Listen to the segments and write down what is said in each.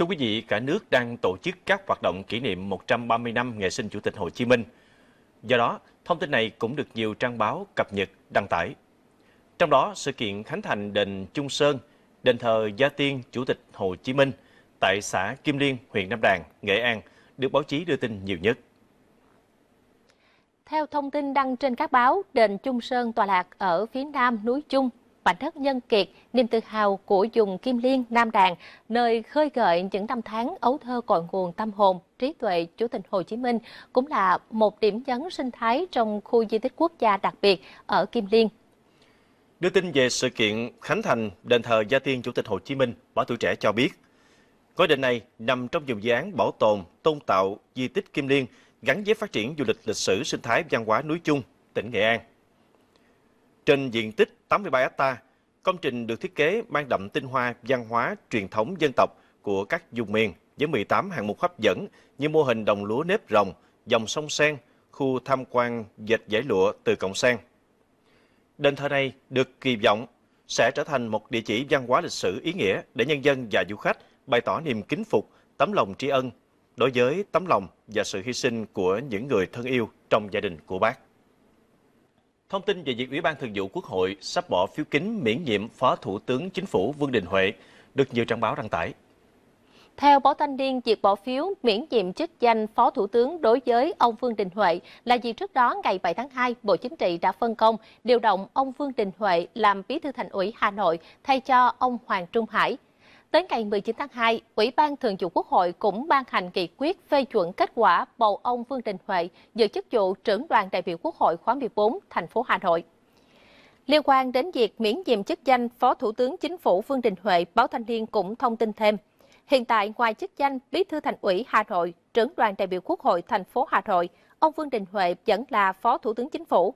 Thưa quý vị, cả nước đang tổ chức các hoạt động kỷ niệm 130 năm ngày sinh Chủ tịch Hồ Chí Minh. Do đó, thông tin này cũng được nhiều trang báo cập nhật, đăng tải. Trong đó, sự kiện khánh thành đền Trung Sơn, đền thờ Gia Tiên Chủ tịch Hồ Chí Minh tại xã Kim Liên, huyện Nam Đàn, Nghệ An được báo chí đưa tin nhiều nhất. Theo thông tin đăng trên các báo, đền Trung Sơn tọa lạc ở phía nam núi Trung, mảnh đất nhân kiệt, niềm tự hào của vùng Kim Liên, Nam Đàn, nơi khơi gợi những năm tháng ấu thơ cội nguồn tâm hồn, trí tuệ Chủ tịch Hồ Chí Minh, cũng là một điểm nhấn sinh thái trong khu di tích quốc gia đặc biệt ở Kim Liên. Đưa tin về sự kiện khánh thành đền thờ Gia Tiên Chủ tịch Hồ Chí Minh, Báo Tuổi Trẻ cho biết, ngôi đền này nằm trong vùng dự án bảo tồn, tôn tạo di tích Kim Liên gắn với phát triển du lịch lịch sử sinh thái văn hóa núi Chung tỉnh Nghệ An. Trên diện tích 83 ha, công trình được thiết kế mang đậm tinh hoa văn hóa truyền thống dân tộc của các vùng miền với 18 hạng mục hấp dẫn như mô hình đồng lúa nếp rồng, dòng sông sen, khu tham quan dệt giải lụa từ Cộng Sen. Đền thờ này được kỳ vọng sẽ trở thành một địa chỉ văn hóa lịch sử ý nghĩa để nhân dân và du khách bày tỏ niềm kính phục, tấm lòng tri ân đối với tấm lòng và sự hy sinh của những người thân yêu trong gia đình của bác. Thông tin về việc Ủy ban Thường vụ Quốc hội sắp bỏ phiếu kín miễn nhiệm Phó Thủ tướng Chính phủ Vương Đình Huệ được nhiều trang báo đăng tải. Theo báo Thanh niên, việc bỏ phiếu miễn nhiệm chức danh Phó Thủ tướng đối với ông Vương Đình Huệ là vì trước đó ngày 7 tháng 2, Bộ Chính trị đã phân công điều động ông Vương Đình Huệ làm Bí thư Thành ủy Hà Nội thay cho ông Hoàng Trung Hải. Tới ngày 19 tháng 2, Ủy ban Thường vụ Quốc hội cũng ban hành nghị quyết phê chuẩn kết quả bầu ông Vương Đình Huệ giữ chức vụ trưởng đoàn đại biểu Quốc hội khóa 14, thành phố Hà Nội. Liên quan đến việc miễn nhiệm chức danh Phó Thủ tướng Chính phủ Vương Đình Huệ, Báo Thanh niên cũng thông tin thêm. Hiện tại, ngoài chức danh Bí thư Thành ủy Hà Nội, trưởng đoàn đại biểu Quốc hội thành phố Hà Nội, ông Vương Đình Huệ vẫn là Phó Thủ tướng Chính phủ.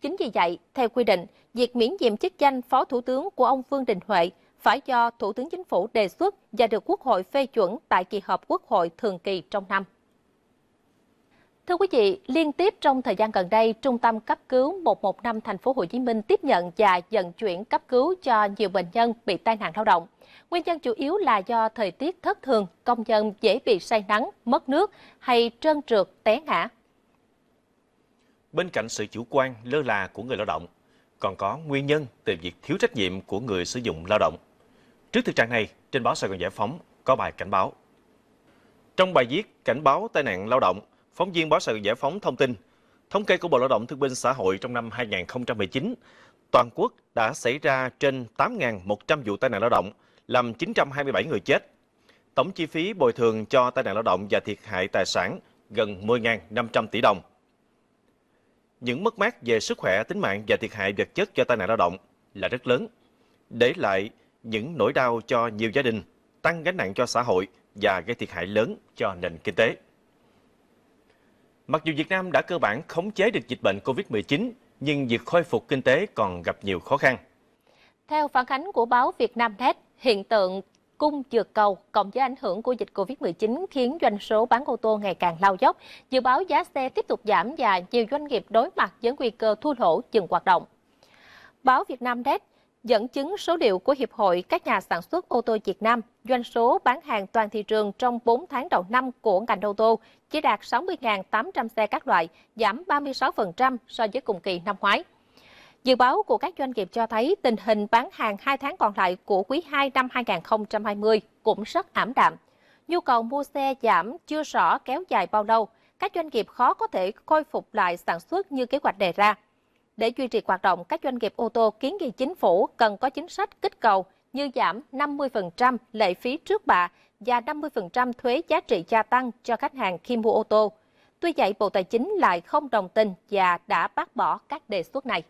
Chính vì vậy, theo quy định, việc miễn nhiệm chức danh Phó Thủ tướng của ông Vương Đình Huệ phải do Thủ tướng Chính phủ đề xuất và được Quốc hội phê chuẩn tại kỳ họp Quốc hội thường kỳ trong năm. Thưa quý vị, liên tiếp trong thời gian gần đây, Trung tâm cấp cứu 115 thành phố Hồ Chí Minh tiếp nhận và vận chuyển cấp cứu cho nhiều bệnh nhân bị tai nạn lao động. Nguyên nhân chủ yếu là do thời tiết thất thường, công nhân dễ bị say nắng, mất nước hay trơn trượt, té ngã. Bên cạnh sự chủ quan, lơ là của người lao động, còn có nguyên nhân từ việc thiếu trách nhiệm của người sử dụng lao động. Trước thực trạng này, trên báo Sài Gòn Giải Phóng có bài cảnh báo. Trong bài viết cảnh báo tai nạn lao động, phóng viên báo Sài Gòn Giải Phóng thông tin, thống kê của Bộ Lao động Thương binh Xã hội trong năm 2019, toàn quốc đã xảy ra trên 8.100 vụ tai nạn lao động, làm 927 người chết. Tổng chi phí bồi thường cho tai nạn lao động và thiệt hại tài sản gần 10.500 tỷ đồng. Những mất mát về sức khỏe, tính mạng và thiệt hại vật chất cho tai nạn lao động là rất lớn, để lại những nỗi đau cho nhiều gia đình, tăng gánh nặng cho xã hội và gây thiệt hại lớn cho nền kinh tế. Mặc dù Việt Nam đã cơ bản khống chế được dịch bệnh COVID-19, nhưng việc khôi phục kinh tế còn gặp nhiều khó khăn. Theo phản ánh của báo Việt Nam Net, hiện tượng cung vượt cầu cộng với ảnh hưởng của dịch Covid-19 khiến doanh số bán ô tô ngày càng lao dốc. Dự báo giá xe tiếp tục giảm và nhiều doanh nghiệp đối mặt với nguy cơ thua lỗ dừng hoạt động. Báo Việt Nam Net dẫn chứng số liệu của Hiệp hội các nhà sản xuất ô tô Việt Nam, doanh số bán hàng toàn thị trường trong 4 tháng đầu năm của ngành ô tô chỉ đạt 60.800 xe các loại, giảm 36% so với cùng kỳ năm ngoái. Dự báo của các doanh nghiệp cho thấy tình hình bán hàng 2 tháng còn lại của quý 2 năm 2020 cũng rất ảm đạm. Nhu cầu mua xe giảm chưa rõ kéo dài bao lâu, các doanh nghiệp khó có thể khôi phục lại sản xuất như kế hoạch đề ra. Để duy trì hoạt động, các doanh nghiệp ô tô kiến nghị chính phủ cần có chính sách kích cầu như giảm 50% lệ phí trước bạ và 50% thuế giá trị gia tăng cho khách hàng khi mua ô tô. Tuy vậy, Bộ Tài chính lại không đồng tình và đã bác bỏ các đề xuất này.